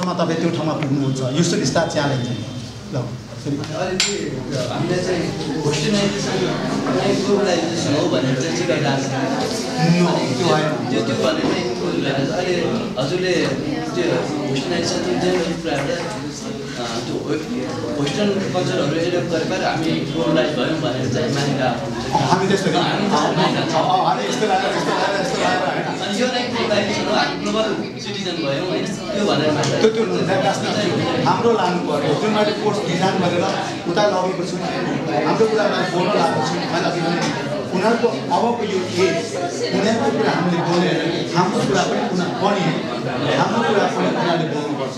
तपाईँ त्यो ठाउँमा पुग्नुहुन्छ यु सुड स्टार्ट च्यालेन्ज ल अहिले हजुरले त्यो कुराहरू त्यो कल्चरहरू एडप्ट गरेर हामी ग्लोबलाइज भयौँ भनेर चाहिँ मानिरहेको हामी त्यस्तो त्यो त्यो. हाम्रो लानु पऱ्यो। जुन मैले कोर्स डिजाइन गरेर उता लगेको छु। हाम्रो कुरालाई बोल्न लागेको छु। होइन किनभने उनीहरूको अबको यो एज उनीहरूको कुरा हामीले बोलेर हाम्रो कुरा पनि उनीहरू पनि हाम्रो कुरा पनि उनीहरूले बोल्नुपर्छ।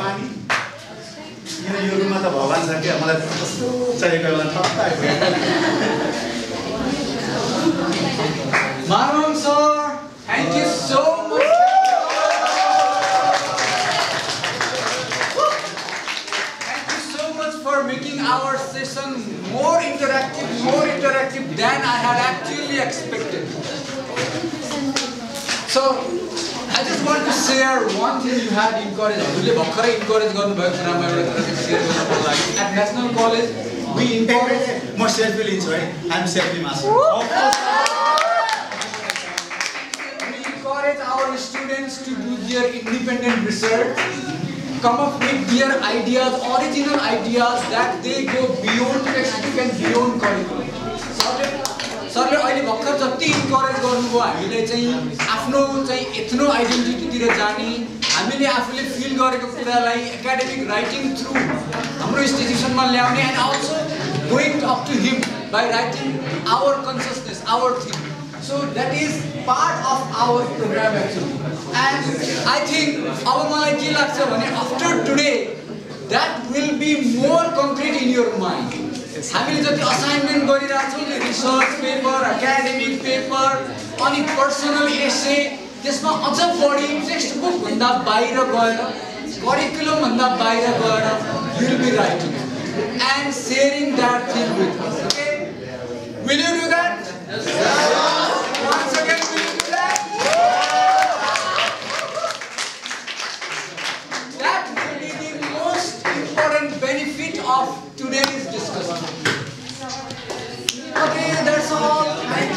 पानी? किन यो रुममा त भगवान् छ क्या मलाई कस्तो चाहिएको बेला ठप्प आइपुग्यो Marwan sir, thank you so much. Thank you so much for making our session more interactive, more interactive than I had actually expected. So, I just want to share one thing you had encouraged. हजुरले भर्खरै encourage गर्नुभएको कुरामा एउटा कुरा चाहिँ share गर्नको लागि at national college we encourage म सेल्फी लिन्छु है हामी सेल्फी मासु We encourage our students to do their independent research, come up with their ideas, original ideas that they go beyond textbook and beyond curriculum. सरले सरले अहिले भर्खर जति इन्करेज गर्नुभयो हामीले चाहिँ आफ्नो चाहिँ एथ्नो आइडेन्टिटीतिर जाने हामीले आफूले फिल गरेको कुरालाई एकाडेमिक राइटिङ थ्रु हाम्रो इन्स्टिट्युसनमा ल्याउने and also going up to him by writing our consciousness our thing So that is part of our program actually. And I think अब मलाई के लाग्छ भने after today that will be more concrete in your mind. हामीले जति assignment गरिरहेछौँ त्यो research paper academic paper अनि पर्सनल एसे त्यसमा अझ बढी टेक्स्ट बुकभन्दा बाहिर गएर करिकुलमभन्दा बाहिर गएर will be writing and sharing that thing with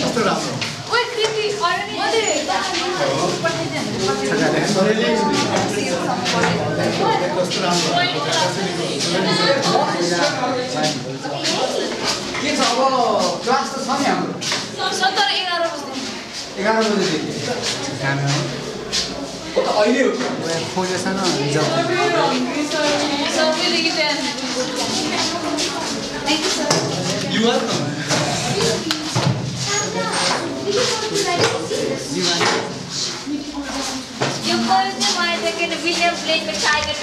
कस्तो राम्रो के छ अब क्लास त छ नि हाम्रो एघार बजी एघार बजेदेखि अहिले हो यो कलेज चाहिँ मलाई चाहिँ के अरे विलियम ब्लेकको टाइगर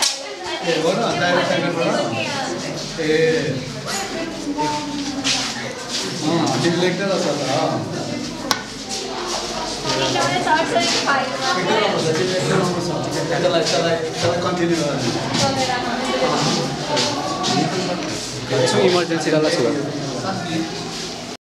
ए हो र टाइगर टाइगरबाट ए। अँ तिमी लेख्दै रहेछ त छ एकछिन इमर्जेन्सी डल्लै छु